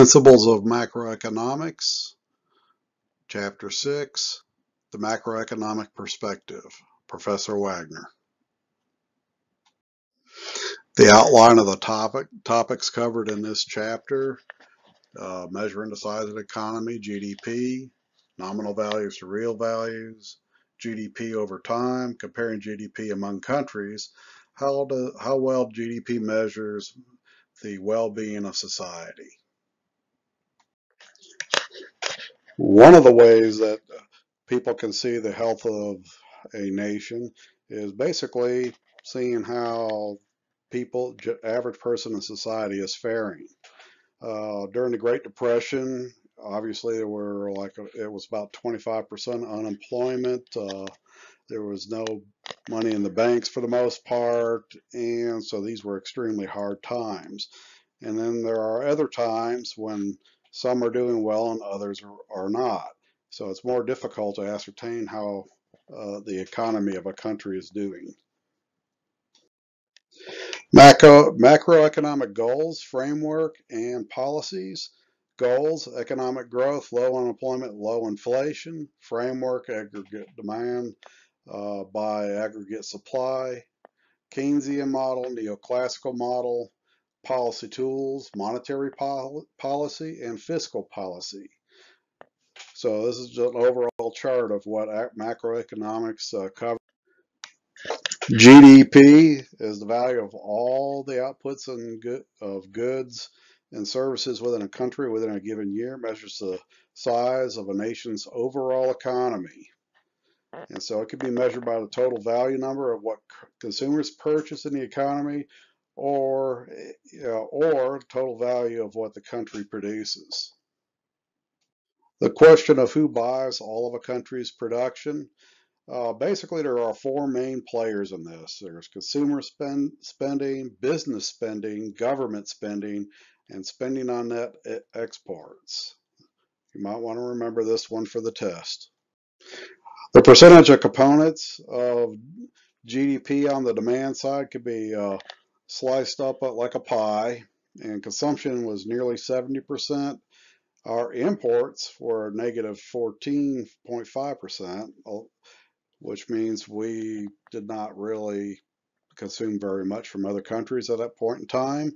Principles of Macroeconomics, Chapter 6, The Macroeconomic Perspective, Professor Wagner. The outline of the topic topics covered in this chapter, uh, measuring the size of the economy, GDP, nominal values to real values, GDP over time, comparing GDP among countries, how, do, how well GDP measures the well-being of society. One of the ways that people can see the health of a nation is basically seeing how people, average person in society is faring. Uh, during the Great Depression, obviously there were like, it was about 25% unemployment. Uh, there was no money in the banks for the most part, and so these were extremely hard times. And then there are other times when some are doing well and others are, not. So it's more difficult to ascertain how uh, the economy of a country is doing. Macro, macroeconomic goals, framework, and policies. Goals, economic growth, low unemployment, low inflation. Framework, aggregate demand uh, by aggregate supply. Keynesian model, neoclassical model, policy tools, monetary pol policy, and fiscal policy. So this is an overall chart of what macroeconomics uh, covers. GDP is the value of all the outputs and good, of goods and services within a country within a given year, measures the size of a nation's overall economy. And so it could be measured by the total value number of what consumers purchase in the economy or, you know, or total value of what the country produces. The question of who buys all of a country's production, uh, basically there are four main players in this. There's consumer spend, spending, business spending, government spending, and spending on net exports. You might want to remember this one for the test. The percentage of components of GDP on the demand side could be uh, sliced up like a pie, and consumption was nearly 70%. Our imports were negative 14.5%, uh, which means we did not really consume very much from other countries at that point in time.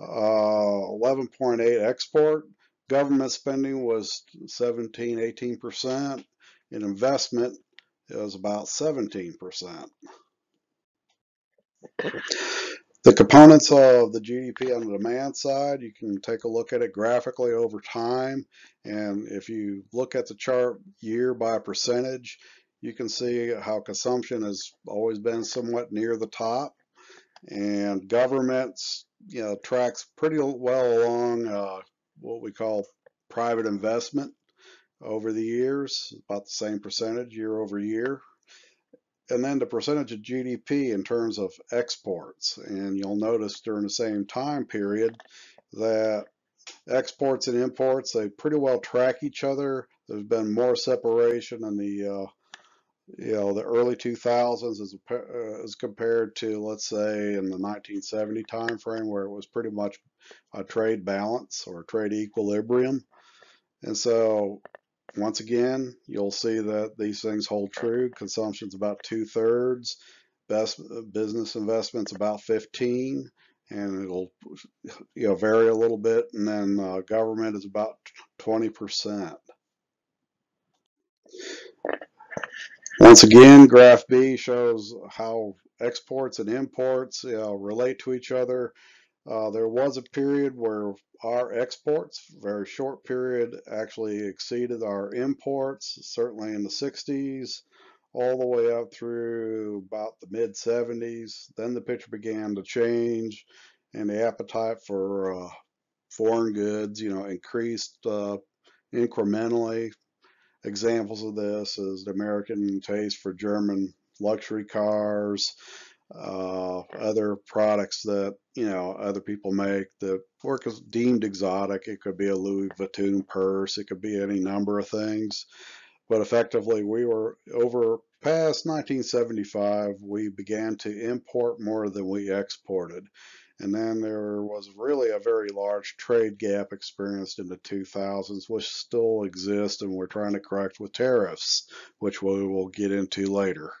11.8 uh, export. Government spending was 17, 18%. In investment, it was about 17%. The components of the GDP on the demand side, you can take a look at it graphically over time. And if you look at the chart year by percentage, you can see how consumption has always been somewhat near the top. And governments, you know, tracks pretty well along uh, what we call private investment over the years, about the same percentage year over year and then the percentage of GDP in terms of exports. And you'll notice during the same time period that exports and imports, they pretty well track each other. There's been more separation in the uh, you know the early 2000s as, uh, as compared to let's say in the 1970 time frame where it was pretty much a trade balance or trade equilibrium. And so once again, you'll see that these things hold true. Consumption's about two thirds, best business investments about 15, and it'll you know vary a little bit, and then uh, government is about 20 percent. Once again, graph B shows how exports and imports you know, relate to each other. Uh, there was a period where our exports, very short period, actually exceeded our imports, certainly in the 60s, all the way up through about the mid 70s. Then the picture began to change, and the appetite for uh, foreign goods, you know, increased uh, incrementally. Examples of this is the American taste for German luxury cars, uh, other products that you know other people make that work is deemed exotic. It could be a Louis Vuitton purse. It could be any number of things. But effectively, we were over past 1975. We began to import more than we exported, And then there was really a very large trade gap experienced in the 2000s, which still exists and we're trying to correct with tariffs, which we will get into later.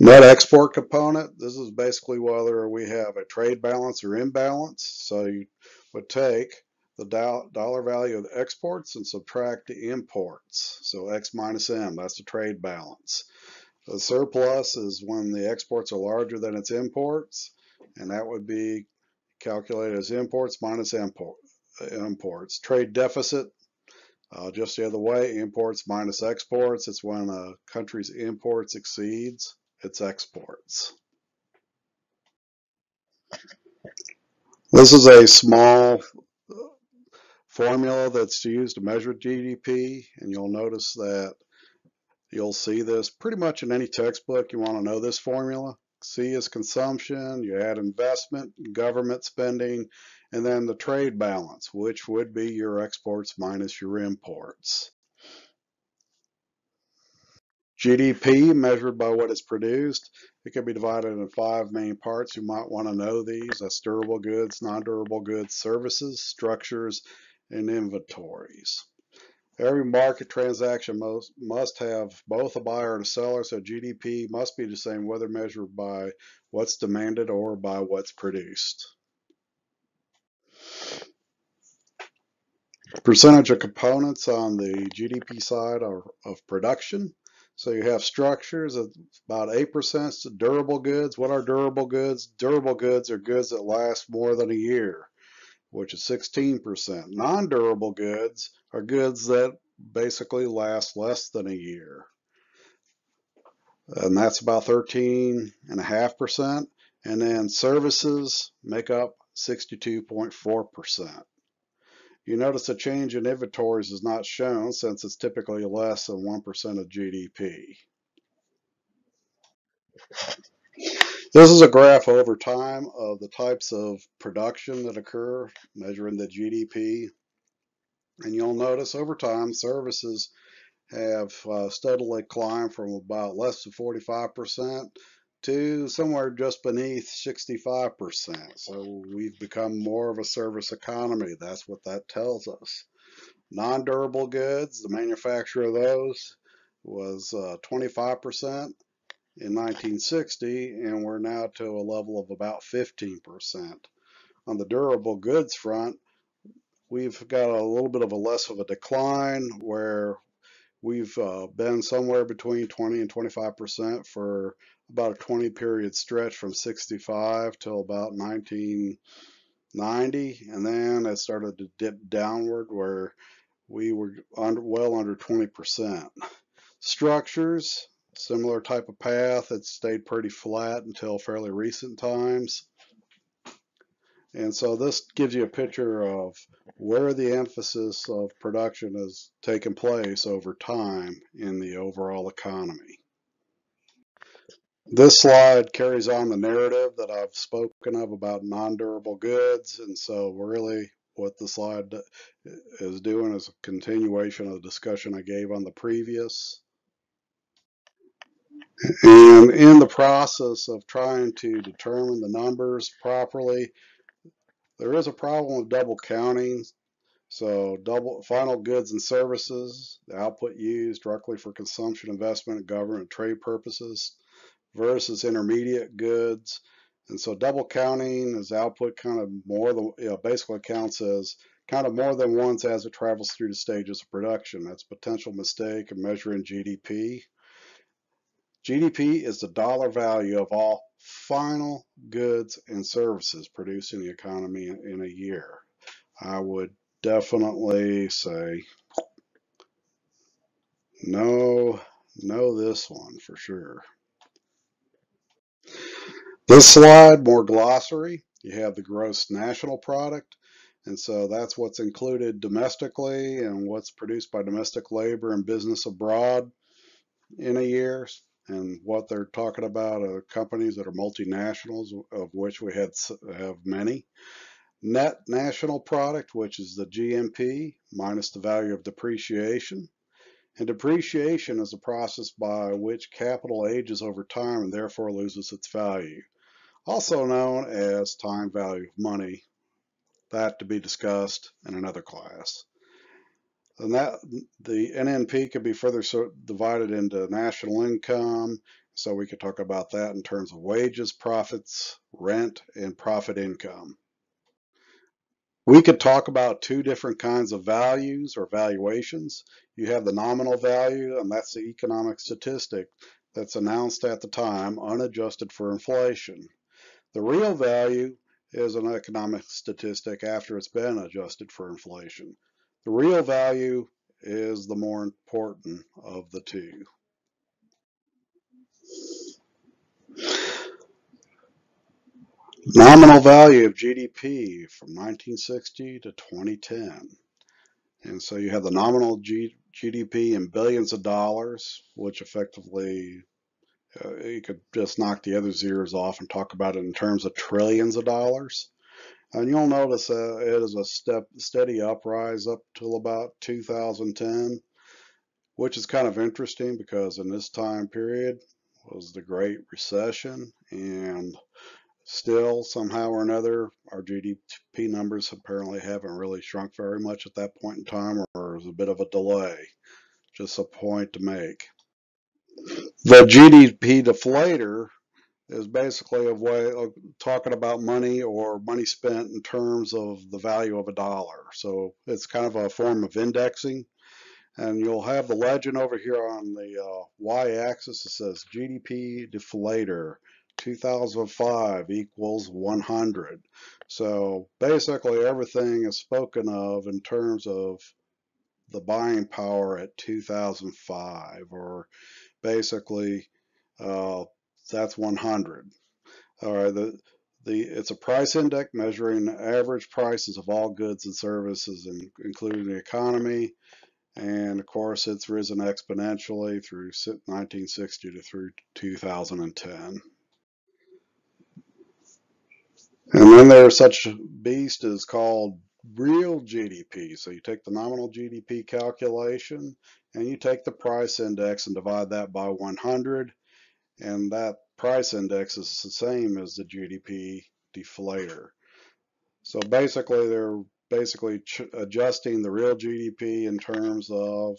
Net export component, this is basically whether we have a trade balance or imbalance. So you would take the dollar value of the exports and subtract the imports. So X minus M, that's the trade balance. The surplus is when the exports are larger than its imports, and that would be calculated as imports minus import, imports. Trade deficit, uh, just the other way, imports minus exports. It's when a country's imports exceeds its exports. This is a small uh, formula that's used to measure GDP, and you'll notice that you'll see this pretty much in any textbook. You want to know this formula. C is consumption, you add investment, government spending, and then the trade balance, which would be your exports minus your imports. GDP measured by what is produced. It can be divided into five main parts. You might want to know these. That's durable goods, non-durable goods, services, structures, and inventories. Every market transaction must, must have both a buyer and a seller, so GDP must be the same whether measured by what's demanded or by what's produced. Percentage of components on the GDP side are, of production. So you have structures of about 8% to durable goods. What are durable goods? Durable goods are goods that last more than a year, which is 16%. Non-durable goods are goods that basically last less than a year. And that's about 13.5%. And then services make up 62.4%. You notice a change in inventories is not shown since it's typically less than 1% of GDP. This is a graph over time of the types of production that occur, measuring the GDP. And you'll notice over time, services have uh, steadily climbed from about less than 45% to somewhere just beneath 65%. So we've become more of a service economy. That's what that tells us. Non-durable goods, the manufacture of those was uh, 25% in 1960, and we're now to a level of about 15%. On the durable goods front, we've got a little bit of a less of a decline where we've uh, been somewhere between 20 and 25% for about a 20 period stretch from 65 till about 1990 and then it started to dip downward where we were under, well under 20%. Structures, similar type of path, it stayed pretty flat until fairly recent times. And so this gives you a picture of where the emphasis of production has taken place over time in the overall economy. This slide carries on the narrative that I've spoken of about non-durable goods, and so really what the slide is doing is a continuation of the discussion I gave on the previous. And in the process of trying to determine the numbers properly, there is a problem with double counting. So double final goods and services, the output used directly for consumption, investment, government, trade purposes versus intermediate goods. And so double counting is output kind of more than, you know, basically counts as kind of more than once as it travels through the stages of production. That's potential mistake in measuring GDP. GDP is the dollar value of all final goods and services produced in the economy in a year. I would definitely say no, no this one for sure. This slide, more glossary. You have the gross national product. And so that's what's included domestically and what's produced by domestic labor and business abroad in a year. And what they're talking about are companies that are multinationals, of which we had have many. Net national product, which is the GNP minus the value of depreciation. And depreciation is a process by which capital ages over time and therefore loses its value. Also known as time value of money, that to be discussed in another class. And that the NNP could be further divided into national income, so we could talk about that in terms of wages, profits, rent, and profit income. We could talk about two different kinds of values or valuations. You have the nominal value, and that's the economic statistic that's announced at the time, unadjusted for inflation. The real value is an economic statistic after it's been adjusted for inflation. The real value is the more important of the two. Nominal value of GDP from 1960 to 2010. And so you have the nominal G GDP in billions of dollars, which effectively uh, you could just knock the other zeros off and talk about it in terms of trillions of dollars. And you'll notice uh, it is a step steady uprise up till about 2010, which is kind of interesting because in this time period was the Great Recession and Still, somehow or another, our GDP numbers apparently haven't really shrunk very much at that point in time, or there's a bit of a delay. Just a point to make. The GDP deflator is basically a way of talking about money or money spent in terms of the value of a dollar. So it's kind of a form of indexing. And you'll have the legend over here on the uh, y-axis that says GDP deflator. 2005 equals 100. So basically everything is spoken of in terms of the buying power at 2005 or basically uh, that's 100. All right, the, the, it's a price index measuring average prices of all goods and services, in, including the economy. And of course, it's risen exponentially through 1960 to through 2010. And then there's such a beast as called real GDP. So you take the nominal GDP calculation and you take the price index and divide that by 100 and that price index is the same as the GDP deflator. So basically they're basically adjusting the real GDP in terms of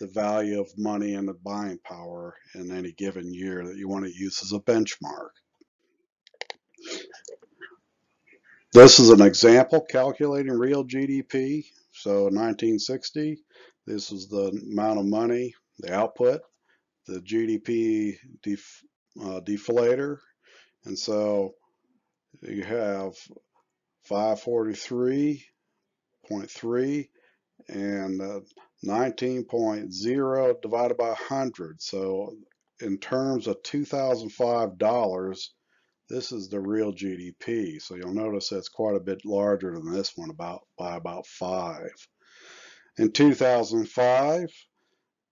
the value of money and the buying power in any given year that you want to use as a benchmark. This is an example calculating real GDP. So 1960, this is the amount of money, the output, the GDP def, uh, deflator. And so you have 543.3 and uh, 19.0 divided by 100. So in terms of 2005 dollars, this is the real GDP. So you'll notice that's quite a bit larger than this one about by about five. In 2005,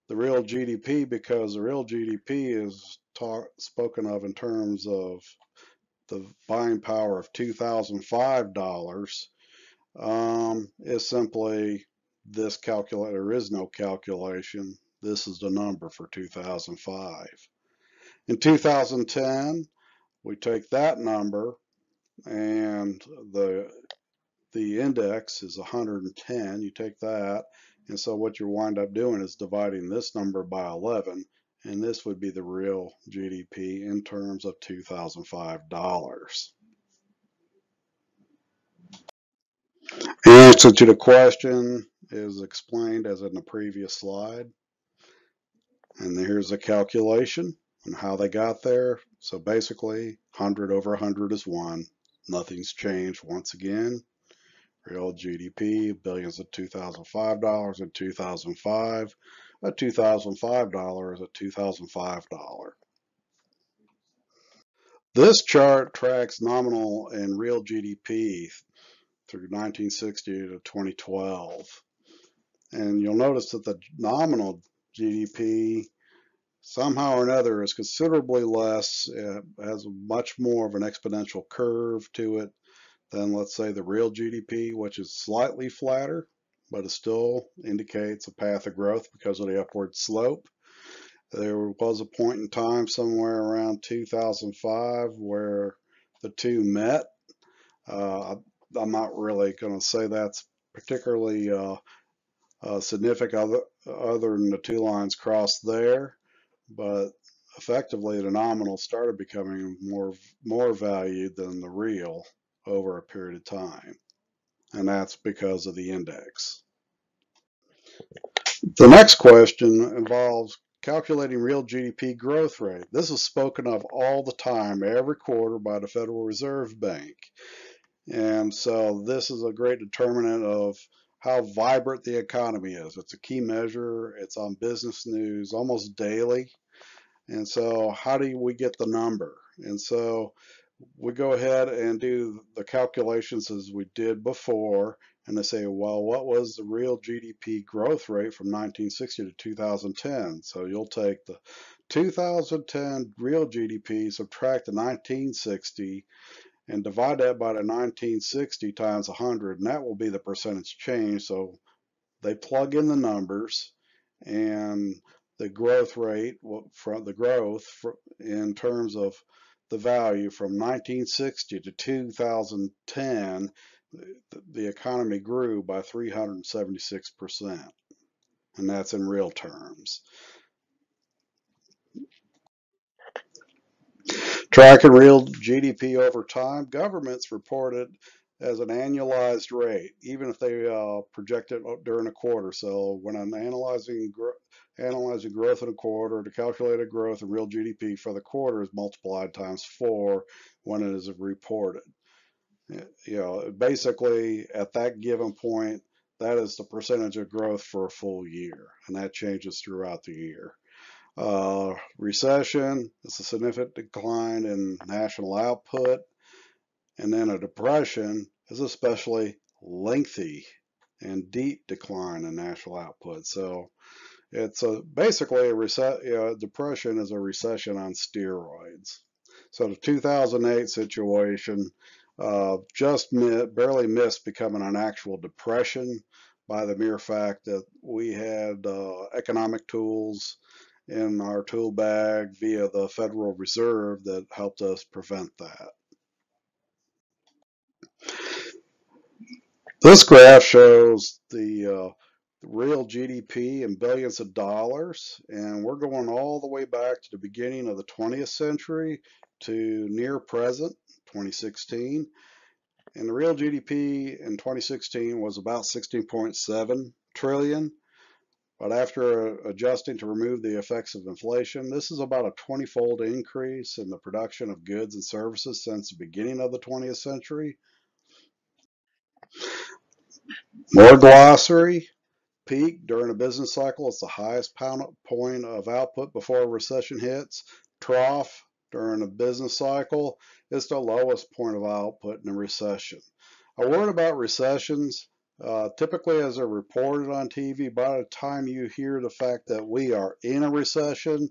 the real GDP, because the real GDP is talk, spoken of in terms of the buying power of 2005 dollars, um, is simply this calculator. There is no calculation. This is the number for 2005. In 2010, we take that number and the the index is 110 you take that. And so what you wind up doing is dividing this number by 11 and this would be the real GDP in terms of 2005 dollars. Answer to the question is explained as in the previous slide. And here's a calculation and how they got there. So basically, 100 over 100 is 1. Nothing's changed once again. Real GDP, billions of $2005 in 2005. A $2005 is a $2005. This chart tracks nominal and real GDP through 1960 to 2012. And you'll notice that the nominal GDP somehow or another is considerably less, it has much more of an exponential curve to it than let's say the real GDP, which is slightly flatter, but it still indicates a path of growth because of the upward slope. There was a point in time somewhere around 2005 where the two met. Uh, I'm not really going to say that's particularly uh, uh, significant other, other than the two lines crossed there, but effectively the nominal started becoming more more valued than the real over a period of time, and that's because of the index. The next question involves calculating real GDP growth rate. This is spoken of all the time, every quarter by the Federal Reserve Bank. And so this is a great determinant of how vibrant the economy is. It's a key measure. It's on business news almost daily. And so how do we get the number? And so we go ahead and do the calculations as we did before and they say, well, what was the real GDP growth rate from 1960 to 2010? So you'll take the 2010 real GDP, subtract the 1960, and divide that by the 1960 times 100, and that will be the percentage change. So they plug in the numbers, and the growth rate from the growth in terms of the value from 1960 to 2010, the economy grew by 376%, and that's in real terms. Tracking real GDP over time, governments report it as an annualized rate, even if they uh, project it during a quarter. So when I'm analyzing gro analyzing growth in a quarter, to calculate a growth in real GDP for the quarter is multiplied times four when it is reported. You know, basically at that given point, that is the percentage of growth for a full year, and that changes throughout the year. Uh, recession is a significant decline in national output. And then a depression is especially lengthy and deep decline in national output. So it's a, basically a rece- depression is a recession on steroids. So the 2008 situation uh, just barely missed becoming an actual depression by the mere fact that we had uh, economic tools in our tool bag via the Federal Reserve that helped us prevent that. This graph shows the uh, real GDP in billions of dollars, and we're going all the way back to the beginning of the 20th century to near present, 2016. And the real GDP in 2016 was about 16.7 trillion. But after adjusting to remove the effects of inflation, this is about a 20-fold increase in the production of goods and services since the beginning of the 20th century. More glossary. Peak during a business cycle is the highest point of output before a recession hits. Trough during a business cycle is the lowest point of output in a recession. A word about recessions. Uh, typically, as they're reported on TV, by the time you hear the fact that we are in a recession,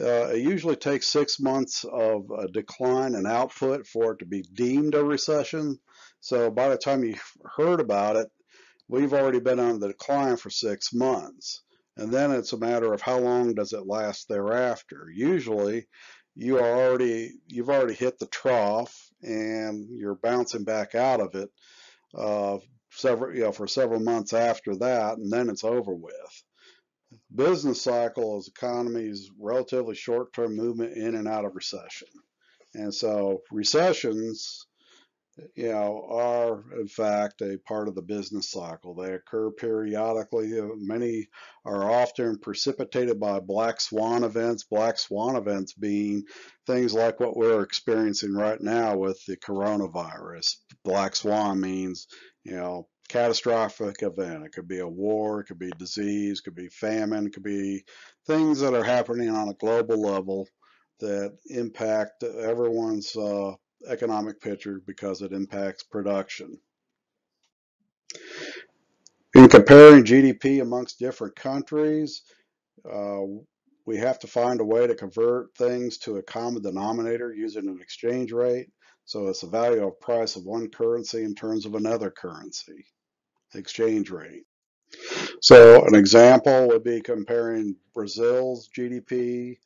uh, it usually takes six months of a decline in output for it to be deemed a recession. So by the time you heard about it, we've already been on the decline for six months. And then it's a matter of how long does it last thereafter. Usually, you are already you've already hit the trough and you're bouncing back out of it uh, several, you know, for several months after that, and then it's over with. Business cycle is economy's relatively short-term movement in and out of recession. And so recessions, you know, are in fact a part of the business cycle. They occur periodically. Many are often precipitated by black swan events. Black swan events being things like what we're experiencing right now with the coronavirus. Black swan means you know, catastrophic event. It could be a war, it could be disease, it could be famine, it could be things that are happening on a global level that impact everyone's uh, economic picture because it impacts production. In comparing GDP amongst different countries, uh, we have to find a way to convert things to a common denominator using an exchange rate. So it's the value of price of one currency in terms of another currency, exchange rate. So an example would be comparing Brazil's GDP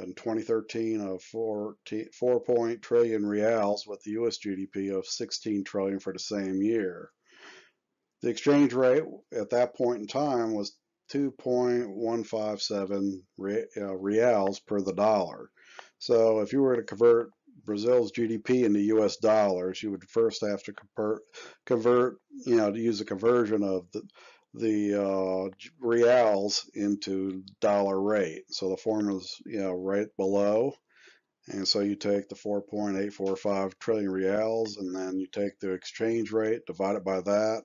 in 2013 of 4, 4 point trillion reals with the US GDP of 16 trillion for the same year. The exchange rate at that point in time was 2.157 uh, reals per the dollar. So if you were to convert Brazil's GDP into US dollars, you would first have to convert, convert you know, to use a conversion of the, the uh, reals into dollar rate. So the formula is, you know, right below. And so you take the 4.845 trillion reals and then you take the exchange rate, divide it by that.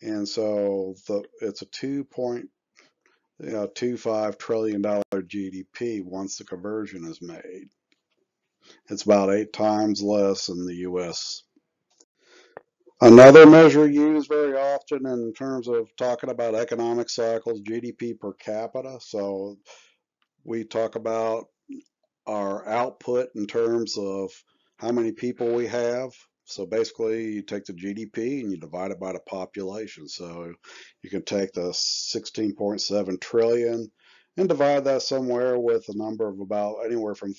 And so the it's a 2.25 trillion dollar GDP once the conversion is made. It's about eight times less in the US. Another measure used very often in terms of talking about economic cycles, GDP per capita. So we talk about our output in terms of how many people we have. So basically you take the GDP and you divide it by the population. So you can take the 16.7 trillion and divide that somewhere with a number of about anywhere from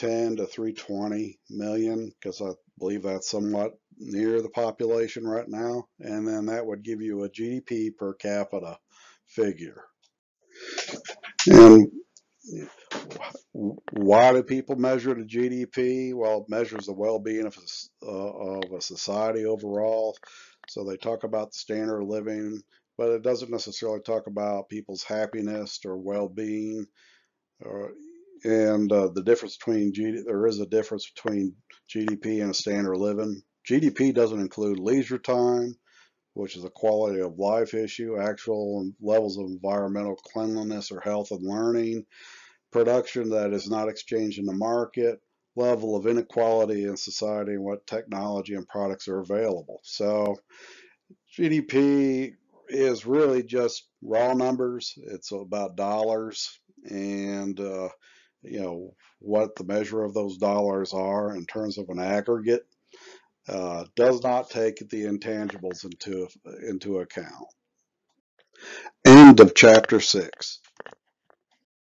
310 to 320 million because I believe that's somewhat near the population right now, and then that would give you a GDP per capita figure. And why do people measure the GDP? Well, it measures the well-being of, uh, of a society overall. So they talk about the standard of living, but it doesn't necessarily talk about people's happiness or well-being. Or, and uh, the difference between GDP, there is a difference between GDP and a standard living. GDP doesn't include leisure time, which is a quality of life issue, actual levels of environmental cleanliness or health and learning, production that is not exchanged in the market, level of inequality in society, and what technology and products are available. So GDP is really just raw numbers. It's about dollars and uh, you know what the measure of those dollars are in terms of an aggregate uh, does not take the intangibles into, into account. End of chapter 6.